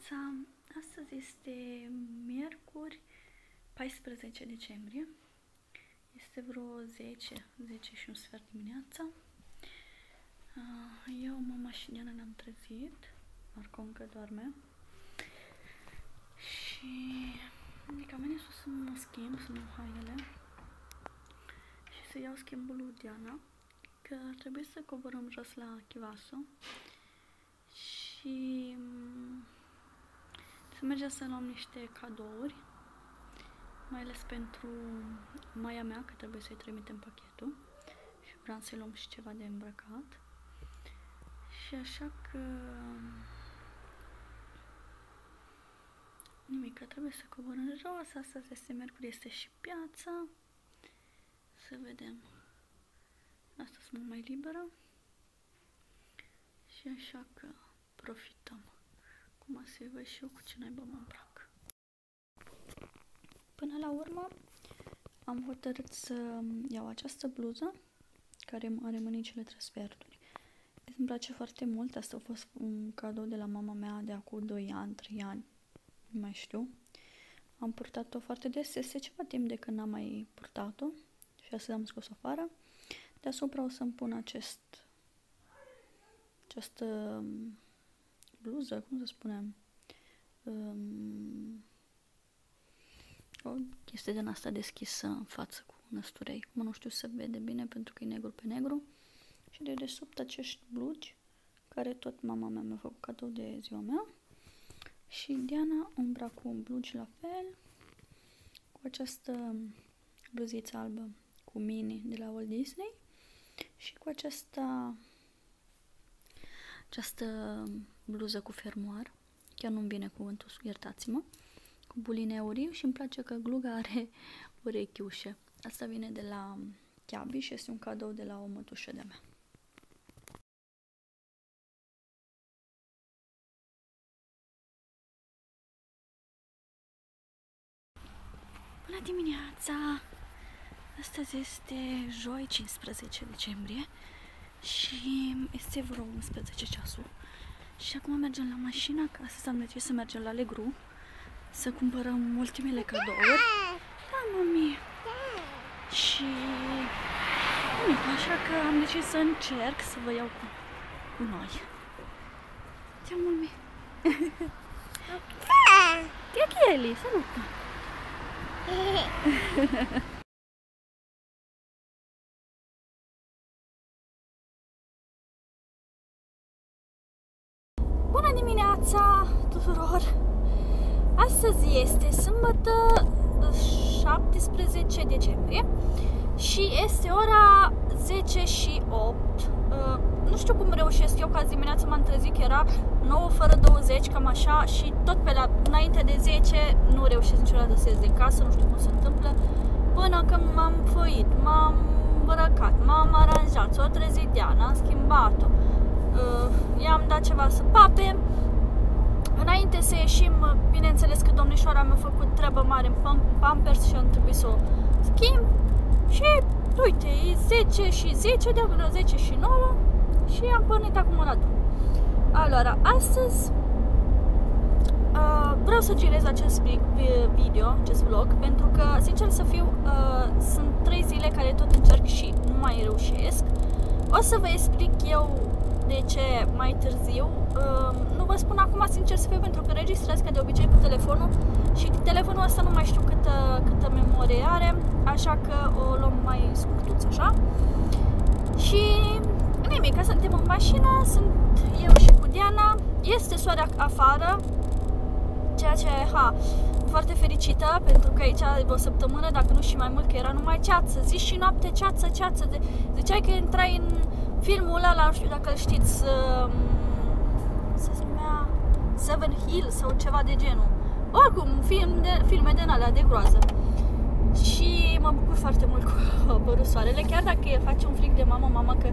dimineața! Astăzi este miercuri, 14 decembrie. Este vreo 10, 10 și un sfert dimineața. Ah, eu, mama și Diana ne-am trezit. Marco încă doarme. Și adică am venit sus să mă schimb, să mă hainele și să iau schimbul lui Diana, că ar trebui să coborăm jos la Chivaso și mm, să mergem să luăm niște cadouri, mai ales pentru maia mea, că trebuie să-i trimitem pachetul și vreau să-i luăm și ceva de îmbrăcat. Și așa că nimic, că trebuie să coborăm jos, astăzi este miercuri, este și piața. Să vedem. Astăzi sunt mai liberă. Și așa că profităm. Cum să văd și eu cu ce naiba mă îmbrac. Până la urmă am hotărât să iau această bluză care are mânicile trei sferturi. Îmi place foarte mult, asta a fost un cadou de la mama mea de acum 2 ani, 3 ani, nu mai știu. Am purtat-o foarte des, este ceva timp de când n-am mai purtat-o și astăzi am scos afară. Deasupra o să-mi pun acest această bluză, cum să spunem, um, o chestie din asta deschisă în față cu năsturei. Cum nu știu să vede bine pentru că e negru pe negru. Și de desubt acești blugi, care tot mama mea mi-a făcut cadou de ziua mea. Și Diana umbra cu un blugi la fel, cu această bluziță albă cu mini de la Walt Disney și cu aceasta această bluză cu fermoar, chiar nu-mi vine cuvântul, iertați-mă, cu buline aurii și îmi place că gluga are urechiușe. Asta vine de la Chiabi și este un cadou de la o mătușă de mea. Bună dimineața! Astăzi este joi 15 decembrie și este vreo 11 ceasul. Și acum mergem la mașina, ca să am decis să mergem la Legru, să cumpărăm ultimele cadouri. Da, mami! Și nimic, așa că am decis să încerc să vă iau cu, cu noi. Ce mami! Che è lì? 17 decembrie și este ora 10 și 8. Uh, nu știu cum reușesc eu, că azi dimineața m-am trezit că era 9 fără 20, cam așa, și tot pe la înainte de 10 nu reușesc niciodată să ies de casă, nu știu cum se întâmplă, până când m-am făit, m-am îmbrăcat, m-am aranjat, s-o trezit Diana, am schimbat-o, uh, i-am dat ceva să pape, Înainte să ieșim, bineînțeles că domnișoara mi-a făcut treabă mare în Pampers și am trebuit să o schimb. Și uite, e 10 și 10, de acolo 10 și 9 și am pornit acum la drum. Alora, astăzi uh, vreau să girez acest video, acest vlog, pentru că, sincer să fiu, uh, sunt 3 zile care tot încerc și nu mai reușesc. O să vă explic eu de ce mai târziu. Uh, nu vă spun acum sincer să fiu pentru că registrez ca de obicei cu telefonul și telefonul ăsta nu mai știu câtă, câtă memorie are, așa că o luăm mai scurtuț așa. Și nimic, că suntem în mașină, sunt eu și cu Diana, este soare afară, ceea ce, ha, foarte fericită pentru că aici o săptămână, dacă nu și mai mult, că era numai ceață, zi și noapte ceață, ceață. De, ziceai că intrai în filmul ăla, nu știu dacă îl știți, se numea Seven Hill sau ceva de genul. Oricum, film de, filme de alea de groază. Și mă bucur foarte mult cu apărut soarele, chiar dacă face un fric de mamă, mama că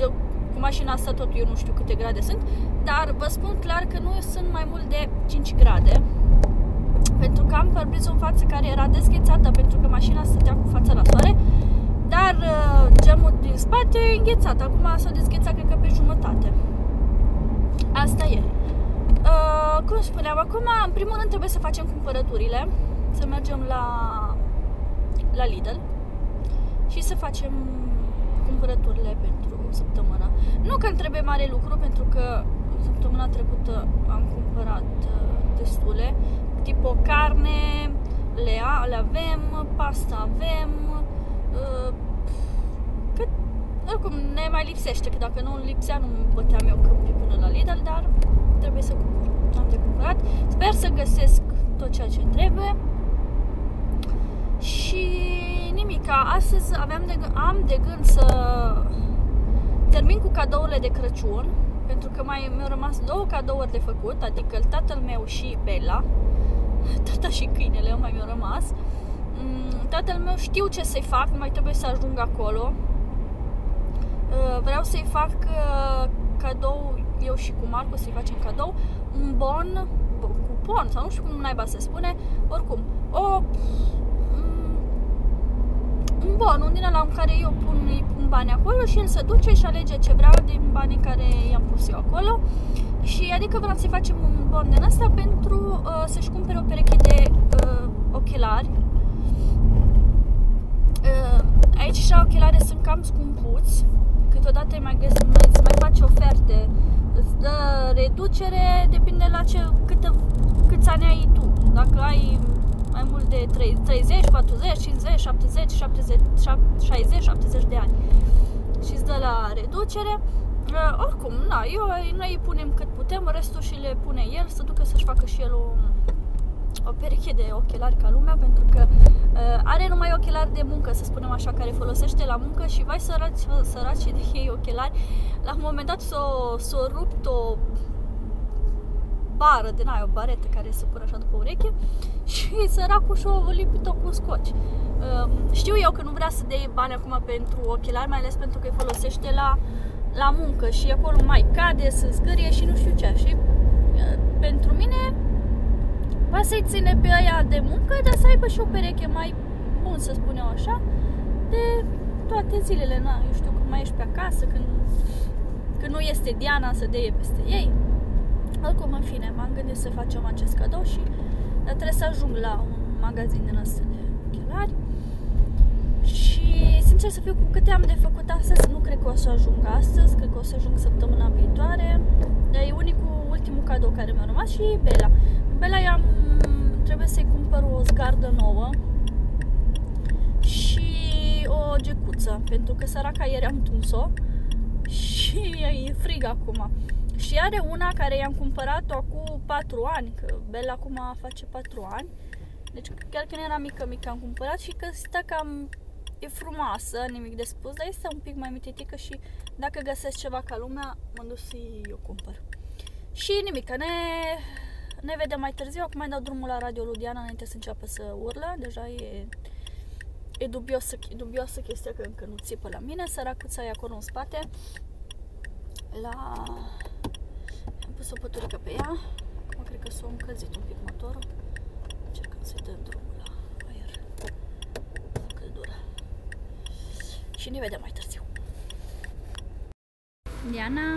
eu, cu mașina asta tot eu nu știu câte grade sunt, dar vă spun clar că nu sunt mai mult de 5 grade, pentru că am parbrizul în față care era desghețată pentru că mașina stătea cu fața la soare dar uh, geamul din spate e înghețat. Acum s-a dezghețat, cred că pe jumătate. Asta e. Uh, spuneam, acum, în primul rând trebuie să facem cumpărăturile, să mergem la, la Lidl și să facem cumpărăturile pentru săptămână. Nu că îmi trebuie mare lucru, pentru că săptămâna trecută am cumpărat uh, destule, tipo carne, le, a, le avem, pasta avem, uh, că oricum ne mai lipsește, că dacă nu lipsea nu băteam eu câmpii până la Lidl, dar trebuie să cumpăr. Am de cumpărat. Sper să găsesc tot ceea ce trebuie. Și nimica, astăzi aveam de, am de gând să termin cu cadourile de Crăciun, pentru că mai mi-au rămas două cadouri de făcut, adică tatăl meu și Bella, tata și câinele mai mi-au rămas. Mm, tatăl meu știu ce să-i fac, mai trebuie să ajung acolo. Uh, vreau să-i fac uh, cadou, eu și cu Marco să-i facem cadou, un bon, cupon, sau nu știu cum naiba se spune, oricum, o un bon, un din ăla în care eu pun, îi pun bani acolo și el se duce și alege ce vrea din banii care i-am pus eu acolo. Și adică vreau să-i facem un bon din asta pentru uh, să-și cumpere o pereche de uh, ochelari. Uh, aici și ochelare sunt cam scumpuți. Câteodată îi mai, găs- mai, îți mai face oferte. Îți dă reducere, depinde la ce, câtă, câți ani ai tu. Dacă ai mai mult de 30, 40, 50, 70, 70, 60, 70 de ani și îți dă la reducere. Uh, oricum, na, eu, noi îi punem cât putem, restul și le pune el să ducă să-și facă și el o, o pereche de ochelari ca lumea, pentru că uh, are numai ochelari de muncă, să spunem așa, care folosește la muncă și vai săraci, săraci de ei ochelari. La un moment dat s-o, s-o rupt o bară din aia, o baretă care se pune așa după ureche și săracul și-o lipit-o cu scoci. Um, știu eu că nu vrea să dea bani acum pentru ochelari, mai ales pentru că îi folosește la, la muncă și acolo mai cade, să zgârie și nu știu ce. Și uh, pentru mine va să-i ține pe aia de muncă, dar să aibă și o pereche mai bun, să spunem așa, de toate zilele. Na, eu știu, când mai ești pe acasă, când, când nu este Diana să deie peste ei. Oricum, în fine, m-am gândit să facem acest cadou și dar trebuie să ajung la un magazin din ăsta de ochelari. Și sincer să fiu cu câte am de făcut astăzi, nu cred că o să ajung astăzi, cred că o să ajung săptămâna viitoare. Dar e unicul, ultimul cadou care mi-a rămas și Bela. Bela i-am, trebuie să-i cumpăr o zgardă nouă și o gecuță, pentru că săraca ieri am tuns-o și e frig acum. Și are una care i-am cumpărat-o acum 4 ani, că Bella acum face 4 ani. Deci chiar când era mică, mică am cumpărat și că stă cam e frumoasă, nimic de spus, dar este un pic mai mititică și dacă găsesc ceva ca lumea, mă duc să o cumpăr. Și nimic, ne, ne vedem mai târziu, acum mai dau drumul la Radio Ludiana înainte să înceapă să urlă, deja e, e dubiosă, dubioasă chestia că încă nu țipă la mine, săracâța e acolo în spate, la pus o păturică pe ea. Acum cred că s-a încălzit un pic motorul. Încercăm să-i dăm drumul la aer. La căldură. Și ne vedem mai târziu. Diana.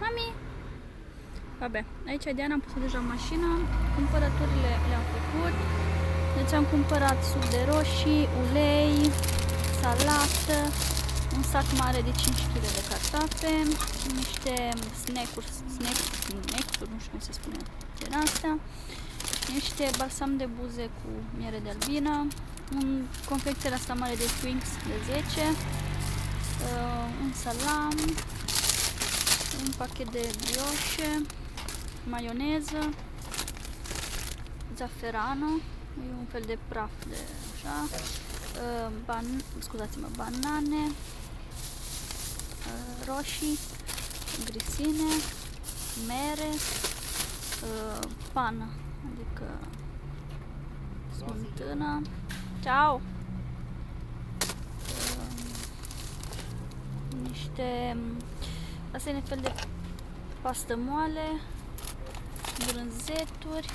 Mami. Vabbè, aici Diana am pus deja în mașină. Cumpărăturile le-am făcut. Deci am cumpărat suc de roșii, ulei, salată, un sac mare de 5 kg de cartofe, niște snack-uri, snack, snack nu știu cum se spune din astea, niște balsam de buze cu miere de albină, un confecție asta mare de Twinks de 10, uh, un salam, un pachet de brioșe, maioneză, zaferano, e un fel de praf de așa, uh, ban, scuzați-mă, banane, Uh, roșii, grisine, mere, uh, pană, adică smântână. Ciao! Uh, niște, asta e un fel de pastă moale, brânzeturi,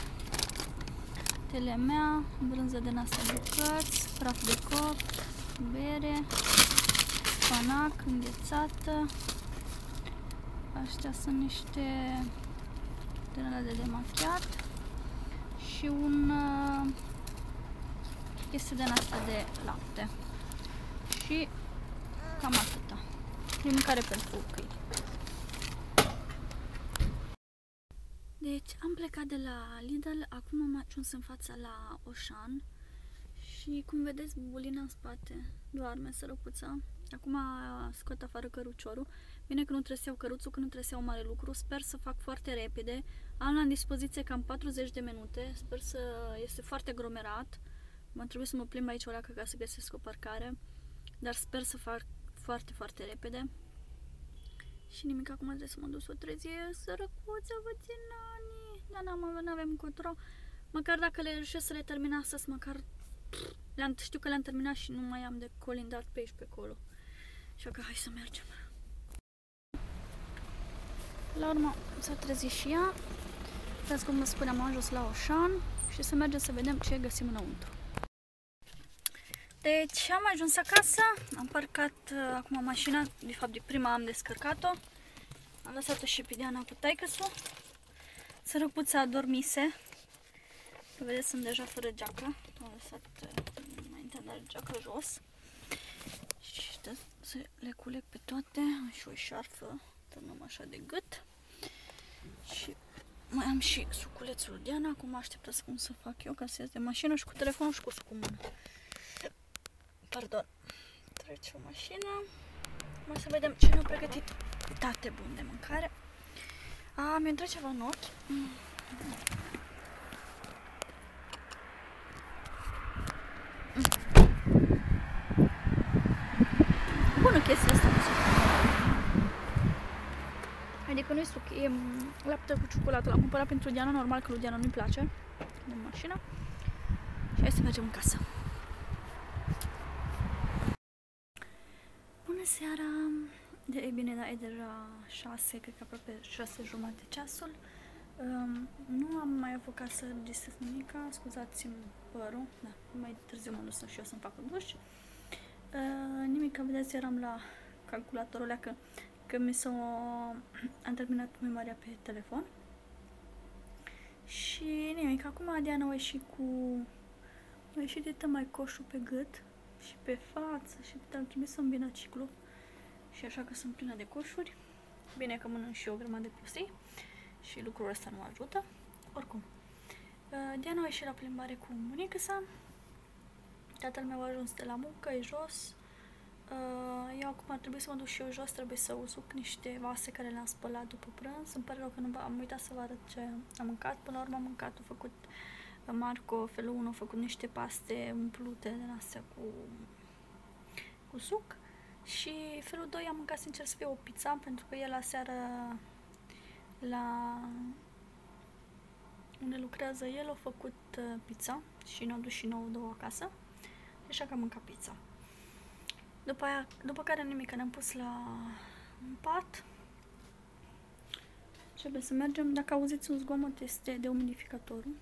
telemea, brânză de asta bucăți, praf de copt, bere, spanac înghețată. Astea sunt niște din de demachiat și un uh, chestie din asta de lapte. Și cam atâta. E mâncare pentru câini. Deci am plecat de la Lidl, acum am ajuns în fața la Oșan și cum vedeți bulina în spate doarme sărăcuța. Acum scot afară căruciorul. Bine că nu trebuie să iau căruțul, că nu trebuie să iau mare lucru. Sper să fac foarte repede. Am la dispoziție cam 40 de minute. Sper să este foarte aglomerat. Mă trebuie să mă plimb aici o ca să găsesc o parcare. Dar sper să fac foarte, foarte repede. Și nimic, acum trebuie să mă duc să o trezie sărăcuță, vă țin nani. Dar n-am, n-avem încotro. Măcar dacă le reușesc să le termin astăzi, măcar le-am, știu că le-am terminat și nu mai am de colindat pe aici pe acolo. Așa că hai să mergem. La urmă s-a trezit și ea. Vezi cum vă spuneam, am ajuns la Oșan și să mergem să vedem ce găsim înăuntru. Deci am ajuns acasă, am parcat uh, acum mașina, de fapt de prima am descărcat-o. Am lăsat-o și pe Diana cu taicăsul. Sărăpuța dormise. Vedeți, sunt deja fără geacă. Am lăsat uh, înainte de geacă jos. Și da, să le culeg pe toate. Am și o șarfă, turnăm așa de gât. Și mai am și suculețul Diana. Acum așteptați cum să fac eu ca să ies de mașină și cu telefonul și cu sucul mână. Pardon. Trece o mașină. Mai să vedem ce ne-au pregătit. Tate bun de mâncare. A, mi-a intrat ceva în ochi. Mm. Bună chestia asta. Adică nu-i suc, e lapte cu ciocolată. L-am cumpărat pentru Diana, normal că lui Diana nu-i place. În mașină. Și hai să mergem seara! De, e bine, da, e deja 6, cred că aproape 6 jumate ceasul. Um, nu am mai apucat să registrez nimic, scuzați-mi părul, da, mai târziu m-am dus și eu să-mi fac un duș. Uh, nimic, vedeți, eram la calculatorul ăla că, că mi s-a am terminat memoria pe telefon. Și nimic, acum Diana a ieșit cu... a ieșit de mai coșul pe gât și pe față și am trimis să îmbină ciclu și așa că sunt plină de coșuri. Bine că mănânc și o grămadă de pustii și lucrul ăsta nu ajută. Oricum, uh, Diana a ieșit la plimbare cu bunica sa. Tatăl meu a ajuns de la muncă, e jos. Uh, eu acum ar trebui să mă duc și eu jos, trebuie să usuc niște vase care le-am spălat după prânz. Îmi pare rău că nu am uitat să vă arăt ce am mâncat. Până la urmă am mâncat, am făcut Marco, felul 1, a făcut niște paste umplute din astea cu, cu suc și felul 2 am mâncat sincer să fie o pizza pentru că el la seară la unde lucrează el a făcut uh, pizza și ne-a dus și nouă două acasă așa că am mâncat pizza. După, aia, după care nimic, ne-am pus la un pat. Trebuie să mergem, dacă auziți un zgomot este de umidificatorul.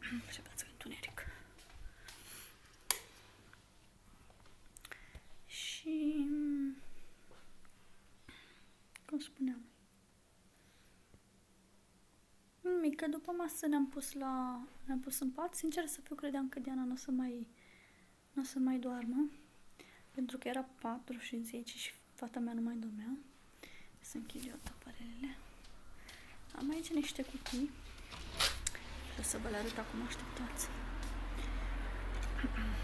Și că întuneric. Și cum spuneam mică după masă ne-am pus la ne-am pus în pat. Sincer să fiu, credeam că Diana nu o să mai nu o să mai doarmă. Pentru că era 4 și 10 și fata mea nu mai dormea. Să închid eu taparelele. Am aici niște cutii o să vă le arăt acum, așteptați.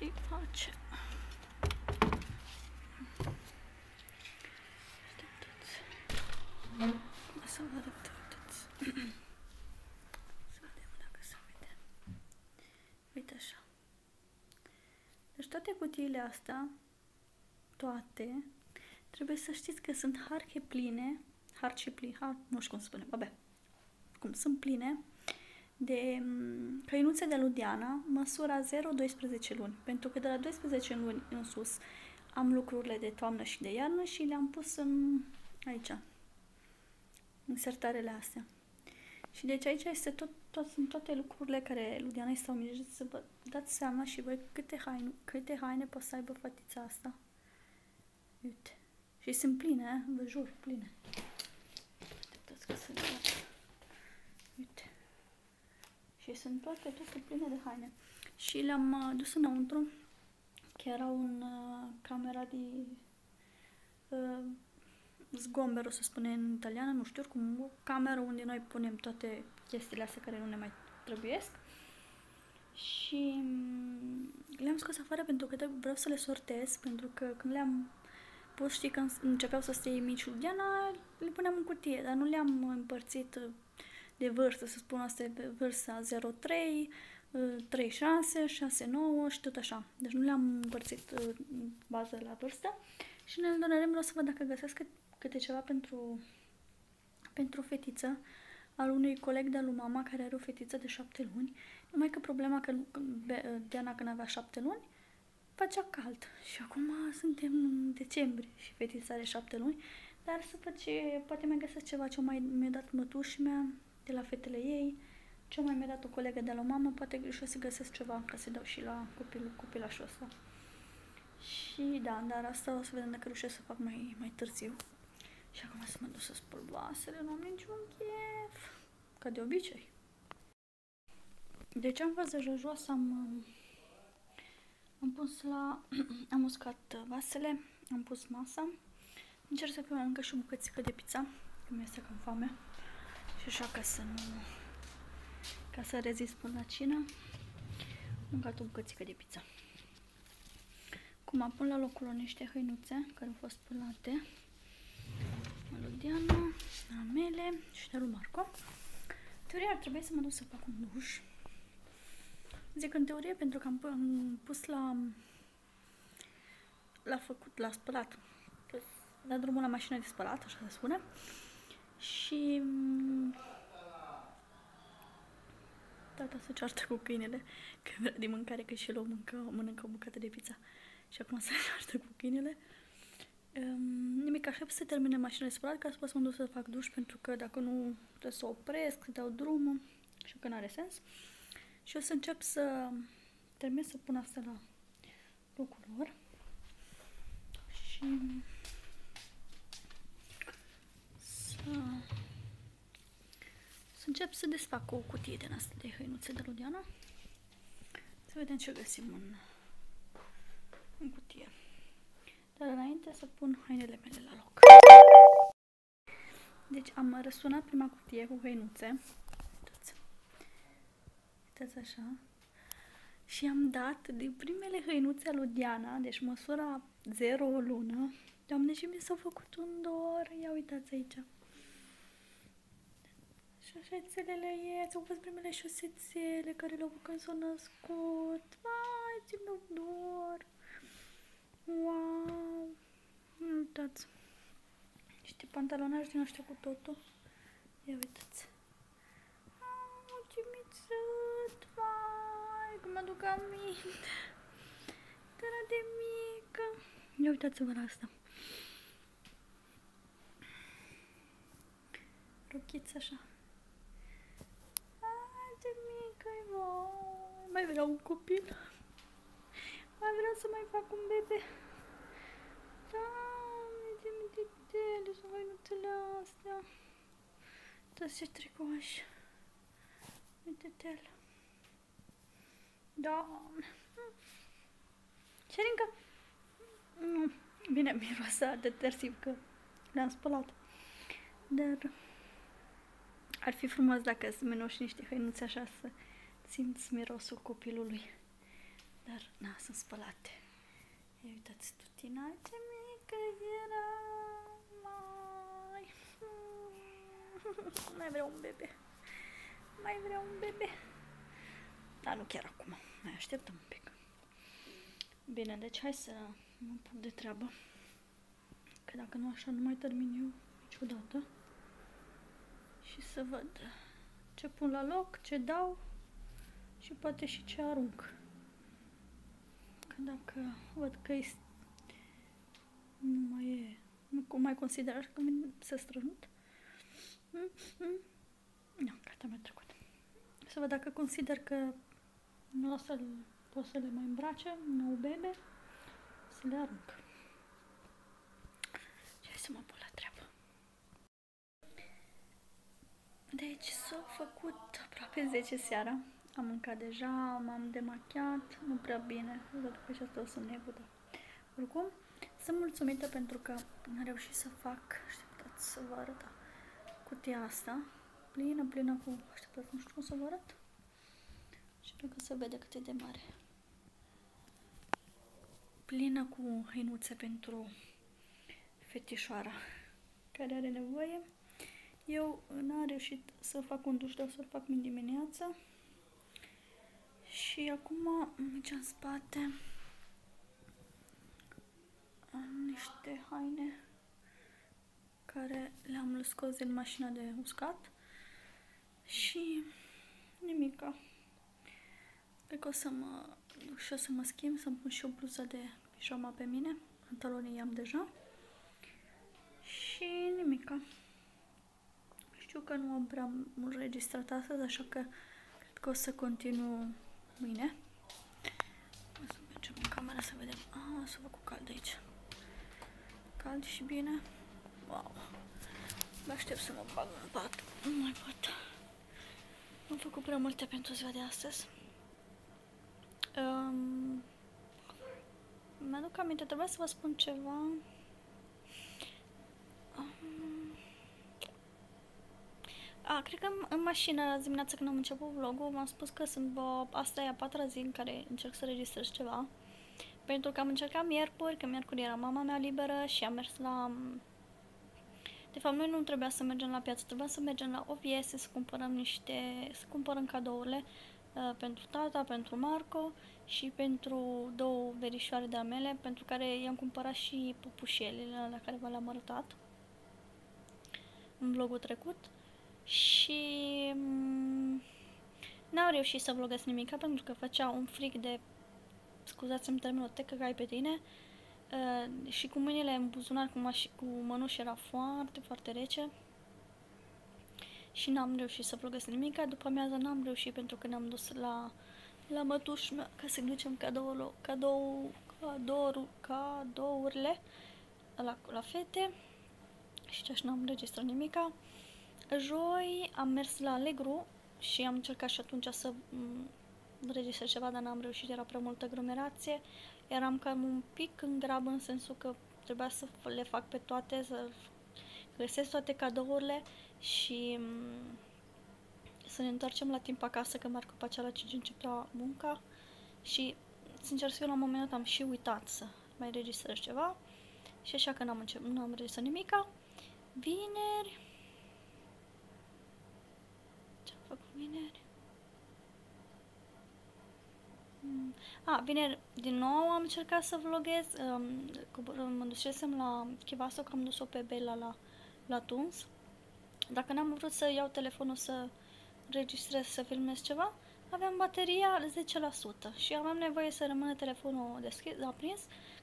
Ce frig face. Așteptați. O să vă arăt, uitați. Să vedem dacă se vede. Uite așa. Deci toate cutiile astea, toate, trebuie să știți că sunt harche pline harci pline, har, nu știu cum spune, vabbè, cum sunt pline, de mm, căinuțe de ludiana, măsura 0-12 luni, pentru că de la 12 luni în sus am lucrurile de toamnă și de iarnă și le-am pus în, aici, în sertarele astea. Și deci aici este tot, tot, sunt toate lucrurile care Ludiana este omilit să vă dați seama și voi câte haine, câte haine poate să aibă fătița asta. Uite. Și sunt pline, vă jur, pline. să Uite. Și sunt toate, toate pline de haine. Și le-am uh, dus înăuntru. Chiar au un uh, camera de uh, zgomber, o să spune în italiană, nu știu, oricum, o cameră unde noi punem toate chestiile astea care nu ne mai trebuiesc. Și mm, le-am scos afară pentru că vreau să le sortez, pentru că când le-am pus, știi, când începeau să stea mici Diana, le puneam în cutie, dar nu le-am împărțit uh, de vârstă, să spun asta de vârsta 03, 36, 69 și tot așa. Deci nu le-am împărțit uh, bază la vârstă. Și în el vreau să văd dacă găsesc câte ceva pentru, pentru fetiță al unui coleg de-al lui mama care are o fetiță de șapte luni. Numai că problema că Diana când avea șapte luni facea cald și acum suntem în decembrie și fetița are șapte luni, dar să văd ce, poate mai găsesc ceva ce mai mi-a dat mătuși mea de la fetele ei, ce mai mi-a dat o colegă de la mamă, poate greșesc să găsesc ceva ca să dau și la copilul, copilașul ăsta. Și da, dar asta o să vedem dacă reușesc să fac mai, mai târziu. Și acum să mă duc să spăl vasele, nu am niciun chef. Ca de obicei. Deci am văzut deja jos, am, am pus la... am uscat vasele, am pus masa. Încerc să mai încă și o bucățică de pizza, că mi este cam foame. Și așa ca să nu... ca să rezist până la cină. Am mâncat o bucățică de pizza. Acum pun la locul niște hăinuțe care au fost spălate lui Diana, a mele și de lui Marco. Teoria ar trebui să mă duc să fac un duș. Zic în teorie pentru că am pus la l-a făcut, l-a spălat. La drumul la mașină de spălat, așa se spune. Și tata se ceartă cu câinele că vrea de mâncare, că și el o mâncă, mănâncă o bucată de pizza. Și acum se ceartă cu câinele. Um, nimic, aștept să termine mașina de spălat ca să pot să mă duc să fac duș pentru că dacă nu trebuie să opresc, să dau drumul și că nu are sens. Și o să încep să termin să pun asta la locul lor. Și să, să încep să desfac o cutie din asta de hăinuțe de Ludiana. Să vedem ce găsim în, în cutie. Dar înainte să pun hainele mele la loc. Deci am răsunat prima cutie cu hăinuțe. Uitați. Uitați așa. Și am dat de primele hăinuțe a lui Diana, deci măsura 0 o lună. Doamne, și mi s-a făcut un dor. Ia uitați aici. Șosețelele ei, au fost primele șosețele care le-au făcut când s-au născut. Vai, ți-mi dor. Wow! Uitați! Niște pantalonaj din ăștia cu totul. Ia uitați! Oh, ce mițut! Vai, cum mă duc aminte! Era de mică! Ia uitați-vă la asta! Rochiță așa. Ah, ce mică e, Mai vreau un copil. Mai vreau să mai fac un bebe. Doamne, ce mititele sunt hăinuțele astea. Toți ce tricoaș. Uite-te-l. Doamne. Șerinca. Nu. Bine, miroasa detersiv că le-am spălat. Dar ar fi frumos dacă să menoși niște hăinuțe așa să simți mirosul copilului. Dar, na, sunt spălate. Ia uitați, tutina ce mică era. Mai... Mai vreau un bebe. Mai vreau un bebe. Dar nu chiar acum. Mai așteptăm un pic. Bine, deci hai să mă pun de treabă. Că dacă nu așa, nu mai termin eu niciodată. Și să văd ce pun la loc, ce dau și poate și ce arunc dacă văd că este, nu mai e, nu mai consider așa că să strănut. Mm, mm. Nu, gata, mi-a trecut. Să văd dacă consider că nu o să pot să le mai îmbrace, nou bebe, să le arunc. Și hai să mă pun la treabă. Deci s-au făcut aproape 10 seara. Am mâncat deja, m-am demachiat, nu prea bine. Văd că și asta o să ne dar oricum, sunt mulțumită pentru că am reușit să fac, așteptați să vă arăt cutia asta, plină, plină cu, așteptați, nu știu cum să vă arăt. Și pentru că se vede cât e de mare. Plină cu hăinuțe pentru fetișoara care are nevoie. Eu n-am reușit să fac un duș, dar o să-l fac în dimineață. Și acum, aici în spate, am niște haine care le-am scos din mașina de uscat și nimica. Cred că o să mă duc și o să mă schimb, să-mi pun și o bluză de pijama pe mine. Pantalonii i-am deja. Și nimica. Știu că nu am prea mult registrat astăzi, așa că cred că o să continu mâine. O să mergem în camera să vedem. Ah, să văd cu cald aici. Cald și bine. Wow. Mă aștept să mă bag în pat. Nu mai pot. Am făcut prea multe pentru ziua de astăzi. Um, Mi-aduc aminte, trebuia să vă spun ceva. A, cred că în, în mașină, azi dimineața când am început vlogul, m-am spus că sunt, bă, asta e a patra zi în care încerc să registrez ceva. Pentru că am încercat miercuri, că miercuri era mama mea liberă și am mers la... De fapt, noi nu trebuia să mergem la piață, trebuia să mergem la OVS să cumpărăm niște... să cumpărăm cadourile uh, pentru tata, pentru Marco și pentru două verișoare de amele, pentru care i-am cumpărat și pupușelele la care vă le-am arătat în vlogul trecut și mm, n-am reușit să vlogăs nimic pentru că făcea un fric de scuzați-mi termenul, te căgai pe tine uh, și cu mâinile în buzunar cu, maș- cu mănuș era foarte, foarte rece și n-am reușit să vlogăs nimic. După amiază n-am reușit pentru că ne-am dus la, la mătuș mea ca să-i ducem cadou, cadou, cadou, cadourile la, la fete și așa n-am registrat nimica. Joi am mers la Allegru și am încercat și atunci să înregistrez ceva, dar n-am reușit, era prea multă aglomerație. Eram cam un pic în grabă în sensul că trebuia să le fac pe toate, să găsesc toate cadourile și să ne întoarcem la timp acasă, că Marco pe acea la 5 începea munca și, sincer să fiu, la un moment dat am și uitat să mai registrez ceva și așa că n-am început, nu am registrat nimica. Vineri, făcut vineri? Mm. A, vineri din nou am încercat să vloghez. Um, mă dusesem la Chivaso, că am dus-o pe Bella la, la Tuns. Dacă n-am vrut să iau telefonul să registrez, să filmez ceva, aveam bateria 10% și aveam nevoie să rămână telefonul deschis, aprins.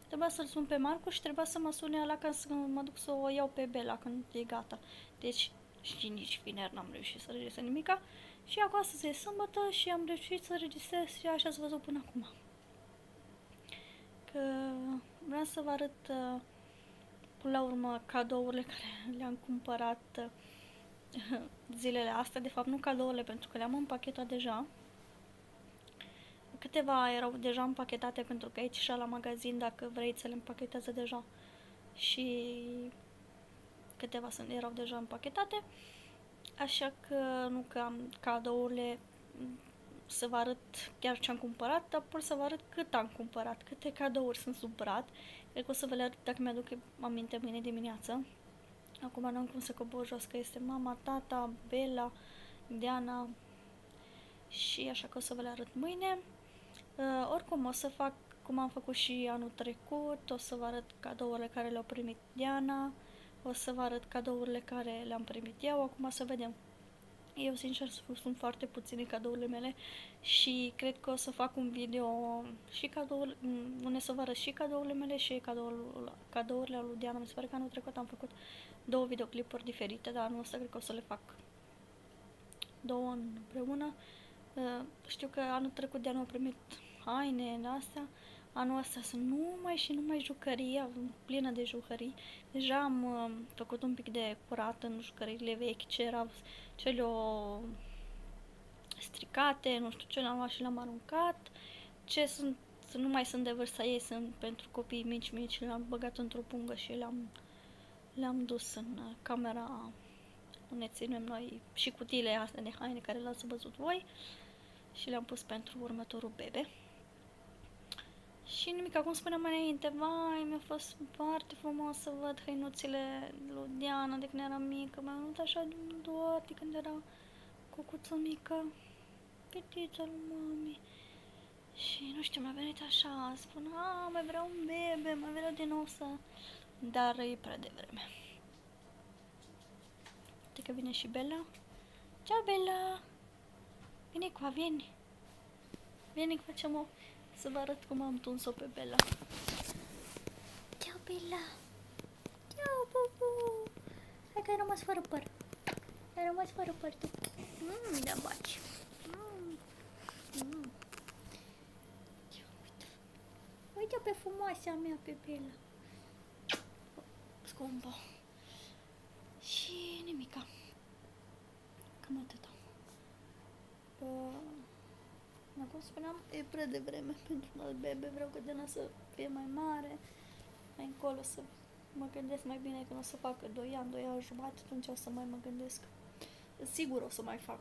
Trebuia să-l sun pe Marcu și trebuia să mă sune la ca să mă duc să o iau pe Bella când e gata. Deci și nici vineri n-am reușit să registrez nimica. Și acum astăzi e sâmbătă și am reușit să registrez și așa ați văzut până acum. Că vreau să vă arăt uh, până la urmă cadourile care le-am cumpărat uh, zilele astea. De fapt, nu cadourile, pentru că le-am împachetat deja. Câteva erau deja împachetate pentru că aici și la magazin, dacă vrei, să le împachetează deja. Și câteva sunt, erau deja împachetate, așa că nu că am cadourile să vă arăt chiar ce am cumpărat, dar pot să vă arăt cât am cumpărat, câte cadouri sunt sub brad. Cred că o să vă le arăt dacă mi-aduc aminte mâine dimineață. Acum nu am cum să cobor jos, că este mama, tata, Bela, Diana și așa că o să vă le arăt mâine. Uh, oricum o să fac cum am făcut și anul trecut, o să vă arăt cadourile care le-au primit Diana, o să vă arăt cadourile care le-am primit eu, acum să vedem. Eu, sincer, sunt foarte puține cadourile mele și cred că o să fac un video și cadourile, unde să vă arăt și cadourile mele și cadourile, cadourile lui Diana. Mi se pare că anul trecut am făcut două videoclipuri diferite, dar anul ăsta cred că o să le fac două împreună. Uh, știu că anul trecut Diana a primit haine astea, anul ăsta sunt numai și numai jucării, am plină de jucării. Deja am uh, făcut un pic de curat în jucăriile vechi, ce erau cele o stricate, nu știu ce, le-am luat și le-am aruncat. Ce sunt, nu mai sunt de vârsta ei, sunt pentru copii mici, mici, le-am băgat într-o pungă și le-am, le-am dus în uh, camera unde ținem noi și cutiile astea de haine care le-ați văzut voi și le-am pus pentru următorul bebe. Și nimic, acum spuneam mai înainte, vai, mi-a fost foarte frumos să văd hăinuțile lui Diana de când era mică, mi-a venit așa din dor de când era cucuță mică, fetița lui mami. Și nu știu, mi-a venit așa, spun, a, mai vreau un bebe, mai vreau din nou să... Dar e prea devreme. Uite că vine și Bella. Ciao, Bella! Vine cu vieni. Vieni că facem o să vă arăt cum am tuns-o pe Bella. Ciao, Bella! Ciao, Bubu! Hai că ai rămas fără păr. Ai rămas fără păr tu. Mmm, da baci. Mmm. Mmm. Uite. Uite pe frumoasa mea, pe Bella. Scumpă. Și nimica. Cam atâta. Uh, cum spuneam, e prea devreme pentru un alt bebe, vreau ca Diana să fie mai mare, mai încolo să mă gândesc mai bine când o să facă 2 ani, 2 ani jumătate, atunci o să mai mă gândesc. Sigur o să mai fac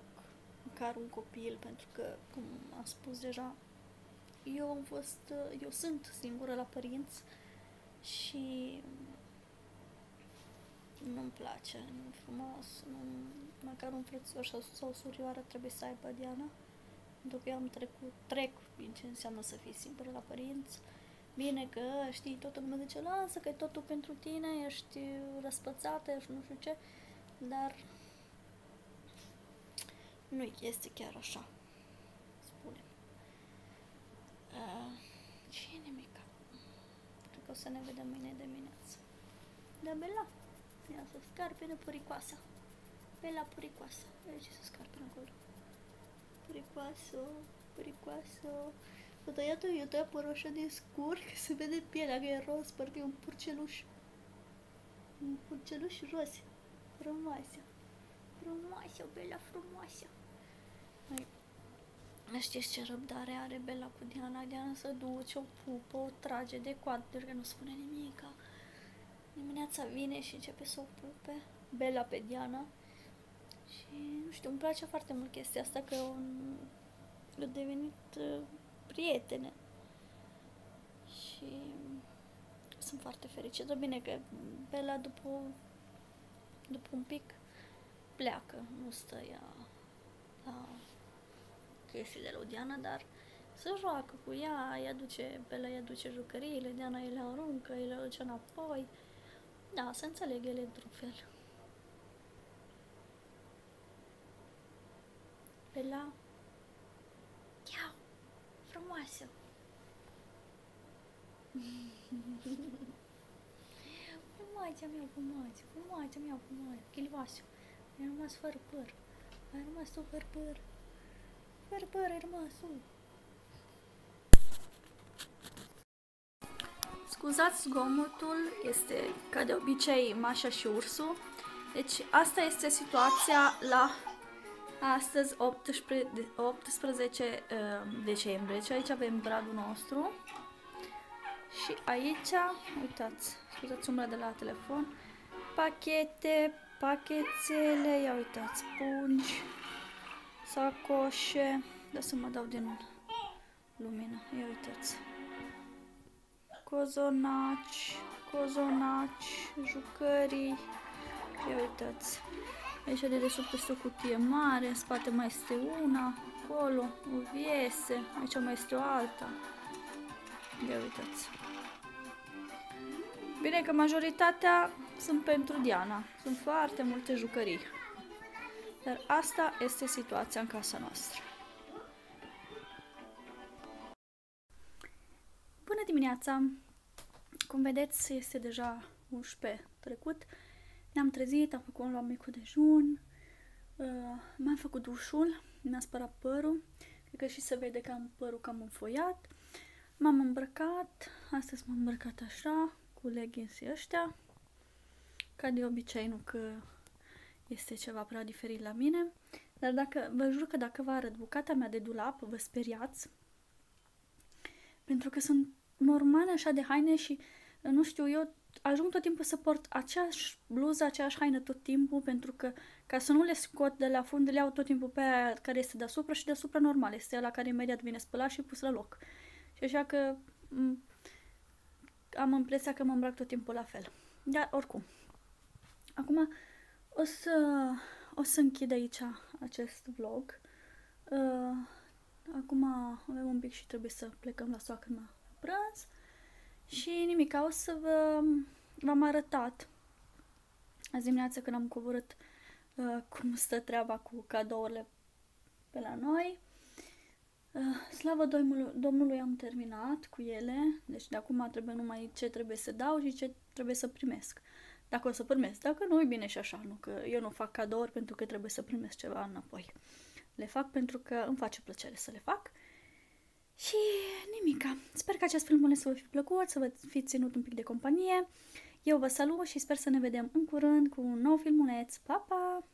măcar un copil, pentru că, cum am spus deja, eu am fost, eu sunt singură la părinți și nu-mi place, nu frumos, nu, măcar un frățior sau, sau surioară trebuie să aibă Diana pentru că eu am trecut, trec prin ce înseamnă să fii singură la părinți. Bine că, știi, toată lumea zice, lasă că e totul pentru tine, ești răspățată, ești nu știu ce, dar nu este chiar așa, spune. Uh, și nimic. Cred că o să ne vedem mâine dimineață. Da, Bela, ia să scarpine puricoasa. Bela puricoasa. Vezi ce să scarpine acolo. Pericoasă, pericoasă. O tăiat-o, eu tăiat părul așa de scurt, că se vede pielea, că e roz, parcă e un purceluș. Un purceluș roz. Frumoasă. Frumoasă, Bela, frumoasă. Mai, nu știți ce răbdare are Bela cu Diana. Diana să duce, o pupă, o trage de coadă, că nu spune nimica. Dimineața vine și începe să o pupe. Bela pe Diana. Și, nu știu, îmi place foarte mult chestia asta că au, au devenit uh, prietene. Și sunt foarte fericită. Bine că Bela după, după un pic pleacă, nu stă ea la chestiile lui Diana, dar se joacă cu ea, ea duce, Bela ea duce jucăriile, Diana îi le aruncă, îi le aduce înapoi. Da, se înțeleg ele într-un fel. Bela. Ciao. Frumoasă. frumoasa mea, frumoasă, frumoasa mea, frumoasă, chilioasă. Ai rămas fără păr. Ai rămas tu fără păr. Fără păr ai rămas tu. Scuzați zgomotul, este ca de obicei Mașa și ursul. Deci asta este situația la Astăzi, 18, 18 uh, decembrie, și aici avem bradul nostru. Și aici, uitați, scuzați umbra de la telefon, pachete, pachetele, ia uitați, pungi, sacoșe, da să mă dau din lumină, ia uitați, cozonaci, cozonaci, jucării, ia uitați, Aici de desubt este o cutie mare, în spate mai este una, acolo, o viese, aici mai este o alta. Ia uitați. Bine că majoritatea sunt pentru Diana. Sunt foarte multe jucării. Dar asta este situația în casa noastră. Bună dimineața! Cum vedeți, este deja 11 trecut. Ne-am trezit, am făcut un luat micul dejun, uh, m-am făcut dușul, mi-a spărat părul, cred că și se vede că am părul cam înfoiat. M-am îmbrăcat, astăzi m-am îmbrăcat așa, cu leggings ăștia, ca de obicei, nu că este ceva prea diferit la mine, dar dacă, vă jur că dacă vă arăt bucata mea de dulap, vă speriați, pentru că sunt normale așa de haine și, nu știu, eu ajung tot timpul să port aceeași bluză, aceeași haină tot timpul, pentru că ca să nu le scot de la fund, le iau tot timpul pe aia care este deasupra și deasupra normal, este la care imediat vine spălat și pus la loc. Și așa că am impresia că mă îmbrac tot timpul la fel. Dar oricum. Acum o să, o să închid aici acest vlog. Uh, acum avem un pic și trebuie să plecăm la soacră la prânz. Și nimic, o să vă, v-am arătat azi dimineață când am coborât uh, cum stă treaba cu cadourile pe la noi. Uh, slavă Domnului, Domnului am terminat cu ele, deci de acum trebuie numai ce trebuie să dau și ce trebuie să primesc. Dacă o să primesc, dacă nu, e bine și așa, nu că eu nu fac cadouri pentru că trebuie să primesc ceva înapoi. Le fac pentru că îmi face plăcere să le fac. Și nimica. Sper că acest filmuleț să vă fi plăcut, să vă fi ținut un pic de companie. Eu vă salut și sper să ne vedem în curând cu un nou filmuleț. Pa, pa!